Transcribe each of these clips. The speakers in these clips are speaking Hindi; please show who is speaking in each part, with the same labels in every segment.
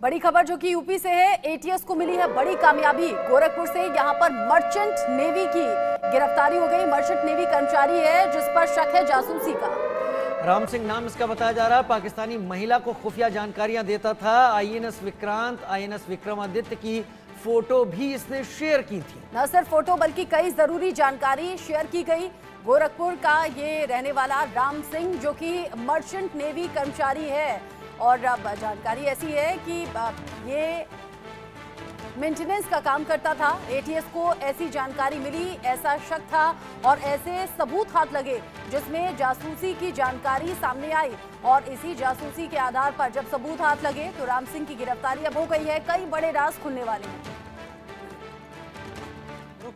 Speaker 1: बड़ी खबर जो कि यूपी से है एटीएस को मिली है बड़ी कामयाबी। गोरखपुर से यहाँ पर मर्चेंट नेवी की गिरफ्तारी हो गई। मर्चेंट नेवी कर्मचारी है जिस पर शक है जासूसी का।
Speaker 2: राम सिंह नाम इसका बताया जा रहा है। पाकिस्तानी महिला को खुफिया जानकारियाँ देता था आईएनएस विक्रांत। आईएनएस विक्रमादित्य की फ़ोटो भी इसने शेयर की थी।
Speaker 1: न सिर्फ़ फ़ोटो बल्कि कई ज़रूरी जानकारी शेयर की गई। गोरखपुर का ये रहने वाला राम सिंह जो कि मर्चेंट नेवी कर्मचारी है और जानकारी ऐसी है कि ये मेंटेनेंस का काम करता था। एटीएस को ऐसी जानकारी मिली, ऐसा शक था और ऐसे सबूत हाथ लगे, जिसमें जासूसी की जानकारी सामने आई और इसी जासूसी के आधार पर जब सबूत हाथ लगे तो राम सिंह की गिरफ्तारी अब हो गई है। कई बड़े राज खुलने वाले हैं।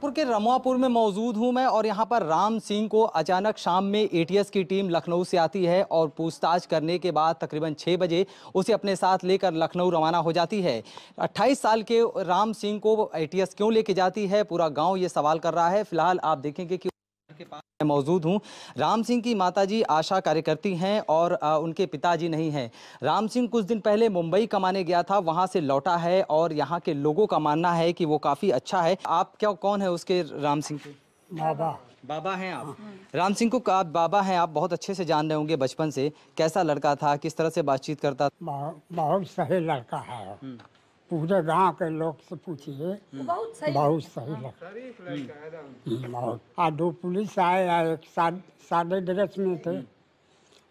Speaker 3: गोरखपुर के रमुआपुर में मौजूद हूँ मैं और यहाँ पर राम सिंह को अचानक शाम में एटीएस की टीम लखनऊ से आती है और पूछताछ करने के बाद तकरीबन छः बजे उसे अपने साथ लेकर लखनऊ रवाना हो जाती है। 28 साल के राम सिंह को एटीएस क्यों लेके जाती है? पूरा गाँव ये सवाल कर रहा है। फ़िलहाल आप देखेंगे कि के पास मैं मौजूद हूँ। राम सिंह की माताजी आशा कार्यकर्ती हैं और आ, उनके पिताजी नहीं हैं। राम सिंह कुछ दिन पहले मुंबई कमाने गया था वहाँ से लौटा है और यहाँ के लोगों का मानना है कि वो काफ़ी अच्छा है। आप क्या कौन है उसके राम सिंह के?
Speaker 4: बाबा।
Speaker 3: बाबा हैं आप? राम सिंह को आप बाबा हैं आप बहुत अच्छे से जान रहे होंगे बचपन से। कैसा लड़का था किस तरह से बातचीत करता
Speaker 4: बहुत बहुत सही लड़का है पूरे गाँव के लोग से पूछिए।
Speaker 1: बहुत सही
Speaker 4: बहुत सही लड़का बहुत। आ दो पुलिस आए आ एक साद, सादे ड्रेस में थे।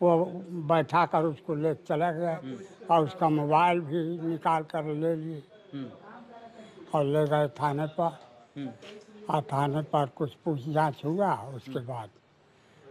Speaker 4: वो बैठा कर उसको ले चला गया और उसका मोबाइल भी निकाल कर ले लिए। और ले गए थाने पर। और थाने पर कुछ पूछ जाँच हुआ उसके बाद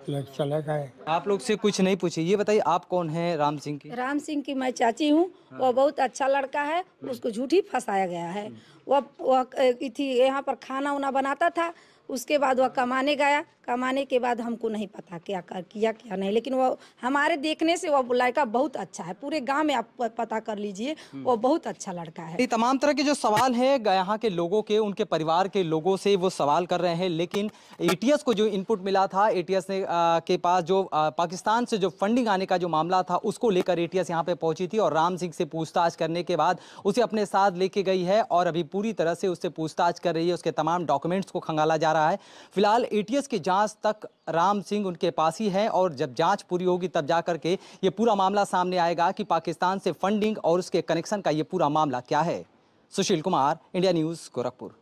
Speaker 4: चले गए
Speaker 3: आप लोग से कुछ नहीं पूछे। ये बताइए आप कौन है? राम सिंह की।
Speaker 5: राम सिंह की मैं चाची हूँ। वो बहुत अच्छा लड़का है। उसको झूठी फंसाया गया है। वह वह थी यहाँ पर खाना उना बनाता था। उसके बाद वह कमाने गया। कमाने के बाद हमको नहीं पता क्या कर किया क्या नहीं। लेकिन वो हमारे देखने से वो लड़का बहुत अच्छा है। पूरे गाँव में आप पता कर लीजिए वो बहुत अच्छा लड़का है।
Speaker 3: तमाम तरह के जो सवाल है यहाँ के लोगों के उनके परिवार के लोगों से वो सवाल कर रहे हैं। लेकिन एटीएस को जो इनपुट मिला था एटीएस ने आ, के पास जो आ, पाकिस्तान से जो फंडिंग आने का जो मामला था उसको लेकर एटीएस यहाँ पे पहुँची थी और राम सिंह से पूछताछ करने के बाद उसे अपने साथ लेके गई है और अभी पूरी तरह से उससे पूछताछ कर रही है। उसके तमाम डॉक्यूमेंट्स को खंगाला जा रहा है। फ़िलहाल एटीएस की जाँच तक राम सिंह उनके पास ही है और जब जाँच पूरी होगी तब जा करके ये पूरा मामला सामने आएगा कि पाकिस्तान से फंडिंग और उसके कनेक्शन का ये पूरा मामला क्या है। Sushil Kumar India News Gorakhpur.